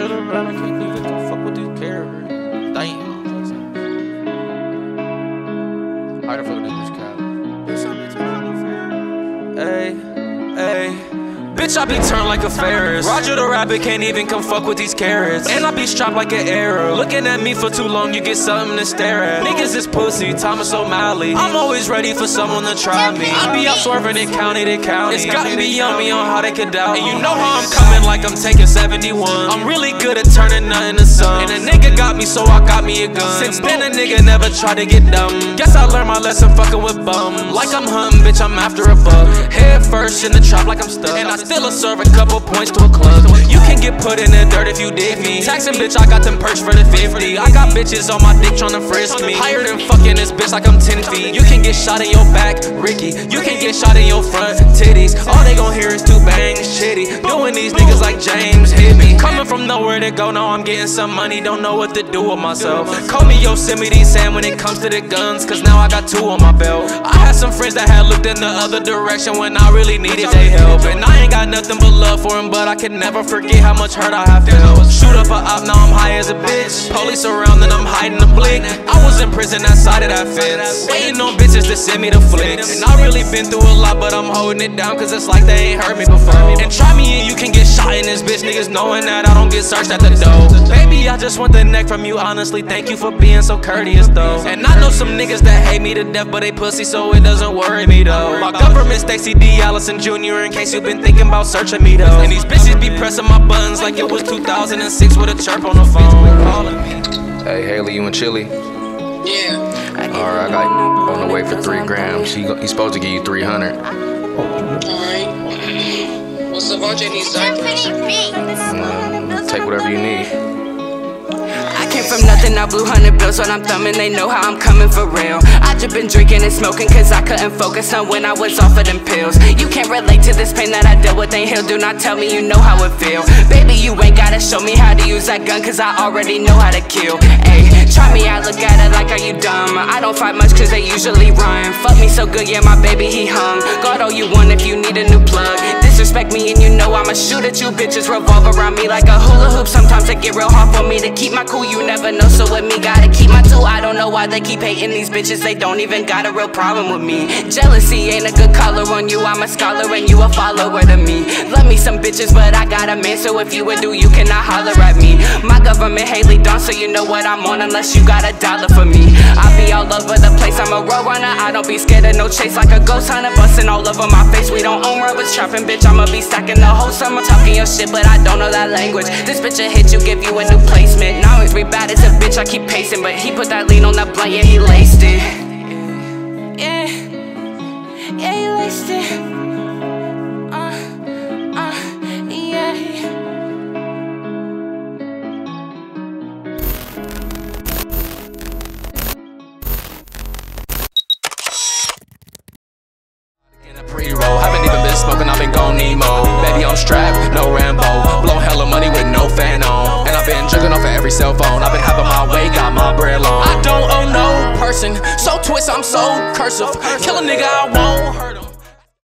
Roger the Rabbit can't even don't fuck with these characters. Damn. How the fuck did this cat? Hey, hey. Bitch, I be turned like a Ferris. Roger the Rabbit can't even come fuck with these carrots. And I be strapped like an arrow. Looking at me for too long, you get something to stare at. Niggas is pussy, Thomas O'Malley. I'm always ready for someone to try me. I be out swerving it county to county. It's gotten beyond me on how they could doubt. And you know how I'm coming like I'm taking 71. I'm really good at turning nothing to some. And a nigga got me, so I got me a gun. Since then, a nigga never tried to get dumb. Guess I learned my lesson fucking with bums. Like I'm hunting, bitch, I'm after a buck. Head first in the trap like I'm stuck. And I still a serve a couple points to a club. You can get put in the dirt if you dig me. Taxing bitch, I got them perks for the 50. I got bitches on my dick tryna frisk me. Higher than fucking this bitch like I'm 10 feet. You can get shot in your back, Ricky. You can get shot in your front titties. All they gon' hear is two bangs, shitty. Doing these niggas like James. Coming from nowhere to go, now I'm getting some money. Don't know what to do with myself. Call me Yosemite Sam when it comes to the guns, cause now I got two on my belt. I had some friends that had looked in the other direction when I really needed their help. And I ain't got nothing but love for him, but I can never forget how much hurt I have felt. Shoot up a op, now I'm high as a bitch. Police around, and I'm hiding the blick. I was in prison outside of that fence, waiting on bitches to send me the flicks. And I really been through a lot, but I'm holding it down, cause it's like they ain't heard me before. And try me and you can get shot in this bitch, niggas knowing that I don't get searched at the door. Baby, I just want the neck from you, honestly. Thank you for being so courteous, though. And I know some niggas that hate me to death, but they pussy, so it doesn't worry me, though. My government, Stacey D. Allison Jr., in case you've been thinking about searching me, though. And these bitches be pressing my buttons like it was 2006 with a chirp on the phone. Hey, Haley, you in Chile? Yeah. Alright, I got on the way for three grams. He, he's supposed to give you 300. Alright. What's up, RJ needs diapers? Mm, take whatever you need. I came from nothing, I blew hundred bills when I'm thumbing. They know how I'm coming for real. I just been drinking and smoking cause I couldn't focus on when I was off of them pills. You can't relate to this pain that I dealt with, ain't healed. Do not tell me you know how it feel. Baby, you ain't gotta show me how to use that gun cause I already know how to kill. Ayy, try me, I look at it like, are you dumb? I don't fight much cause they usually run. Fuck me so good, yeah, my baby, he hung. God, all you want if you need a new plug. Disrespect me and you know I'ma shoot at you. Bitches revolve around me like a hula hoop. Sometimes it get real hard for me to keep my cool. You never know, so with me, gotta keep my tool. I don't know why they keep hating these bitches. They don't even got a real problem with me. Jealousy ain't a good color on you. I'm a scholar and you a follower to me. Love me some bitches, but I got a man, so if you would do, you cannot holler at me. My government Haley Dawn, so you know what I'm on unless you got a dollar for me. I be all over the place, I'm a road runner. I don't be scared of no chase like a ghost hunter. Busting all over my face, we don't own rubbers. Trapping, bitch, I'ma be stacking the whole summer. Talking your shit, but I don't know that language. This bitch a hit you, give you a new placement. Now he's bad as a bitch, I keep pacing. But he put that lean on that blunt, yeah, he laced it. I'm so cursive. Kill a nigga, I won't hurt him.